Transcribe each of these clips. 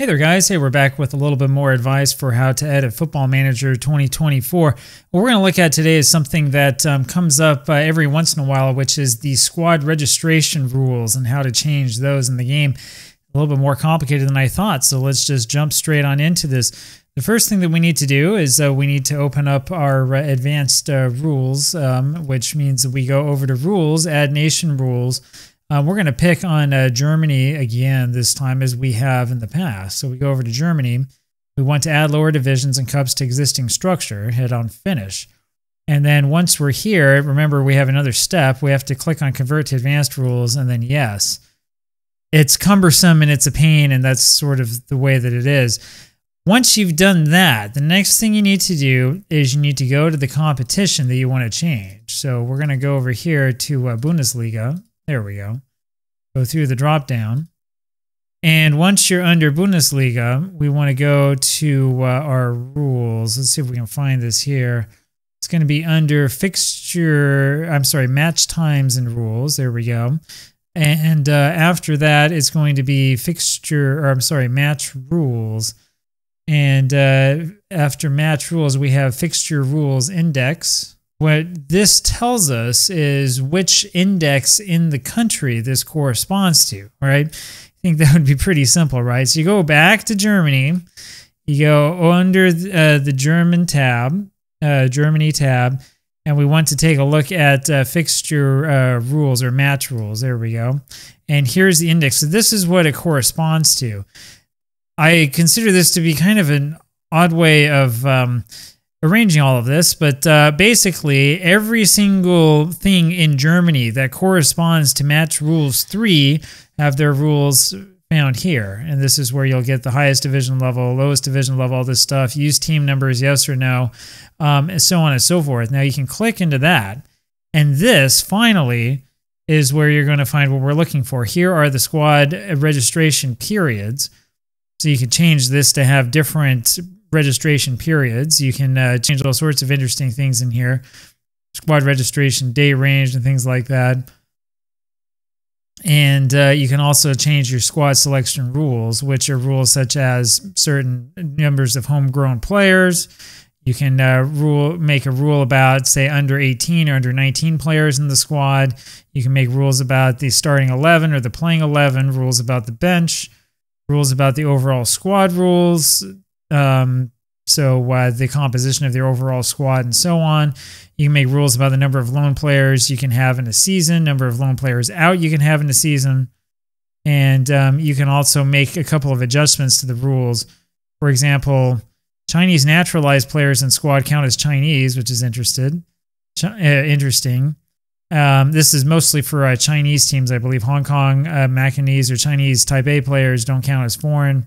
Hey there, guys. Hey, we're back with a little bit more advice for how to edit Football Manager 2024. What we're going to look at today is something that um, comes up uh, every once in a while, which is the squad registration rules and how to change those in the game. A little bit more complicated than I thought, so let's just jump straight on into this. The first thing that we need to do is uh, we need to open up our uh, advanced uh, rules, um, which means we go over to Rules, Add Nation Rules, uh, we're going to pick on uh, Germany again this time as we have in the past. So we go over to Germany. We want to add lower divisions and cups to existing structure, hit on finish. And then once we're here, remember we have another step. We have to click on convert to advanced rules and then yes. It's cumbersome and it's a pain, and that's sort of the way that it is. Once you've done that, the next thing you need to do is you need to go to the competition that you want to change. So we're going to go over here to uh, Bundesliga there we go. Go through the drop down. And once you're under Bundesliga, we want to go to uh, our rules. Let's see if we can find this here. It's going to be under fixture, I'm sorry, match times and rules. There we go. And uh, after that, it's going to be fixture, or I'm sorry, match rules. And uh, after match rules, we have fixture rules index. What this tells us is which index in the country this corresponds to, right? I think that would be pretty simple, right? So you go back to Germany, you go under uh, the German tab, uh, Germany tab, and we want to take a look at uh, fixture uh, rules or match rules. There we go. And here's the index. So this is what it corresponds to. I consider this to be kind of an odd way of um, arranging all of this, but uh, basically every single thing in Germany that corresponds to match rules three have their rules found here. And this is where you'll get the highest division level, lowest division level, all this stuff. Use team numbers, yes or no, um, and so on and so forth. Now you can click into that. And this finally is where you're going to find what we're looking for. Here are the squad registration periods. So you can change this to have different registration periods. You can uh, change all sorts of interesting things in here squad registration, date range, and things like that. And uh, you can also change your squad selection rules, which are rules such as certain numbers of homegrown players. You can uh, rule make a rule about, say, under 18 or under 19 players in the squad. You can make rules about the starting 11 or the playing 11, rules about the bench, rules about the overall squad rules, um, so uh, the composition of their overall squad and so on. You can make rules about the number of loan players you can have in a season, number of loan players out you can have in a season, and um, you can also make a couple of adjustments to the rules. For example, Chinese naturalized players in squad count as Chinese, which is interested, uh, interesting. Um, this is mostly for uh, Chinese teams, I believe. Hong Kong uh, Macanese or Chinese Type A players don't count as foreign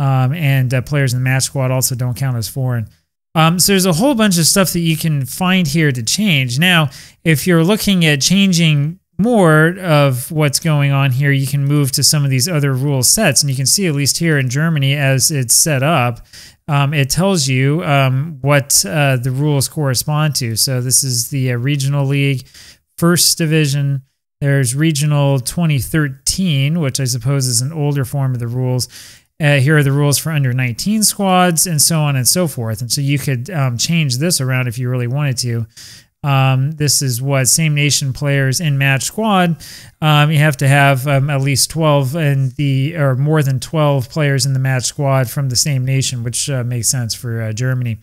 um, and uh, players in the match squad also don't count as foreign. Um, so there's a whole bunch of stuff that you can find here to change. Now, if you're looking at changing more of what's going on here, you can move to some of these other rule sets. And you can see, at least here in Germany, as it's set up, um, it tells you um, what uh, the rules correspond to. So this is the uh, regional league, first division. There's regional 2013, which I suppose is an older form of the rules. Uh, here are the rules for under 19 squads, and so on and so forth. And so you could um, change this around if you really wanted to. Um, this is what same nation players in match squad. Um, you have to have um, at least 12 and the or more than 12 players in the match squad from the same nation, which uh, makes sense for uh, Germany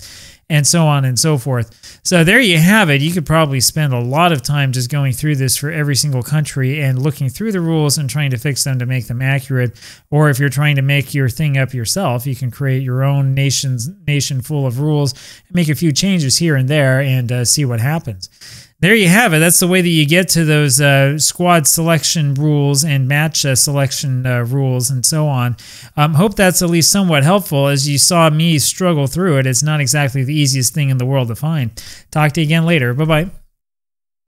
and so on and so forth. So there you have it. You could probably spend a lot of time just going through this for every single country and looking through the rules and trying to fix them to make them accurate. Or if you're trying to make your thing up yourself, you can create your own nation's nation full of rules, make a few changes here and there, and uh, see what happens there you have it. That's the way that you get to those uh, squad selection rules and match uh, selection uh, rules and so on. Um, hope that's at least somewhat helpful as you saw me struggle through it. It's not exactly the easiest thing in the world to find. Talk to you again later. Bye bye.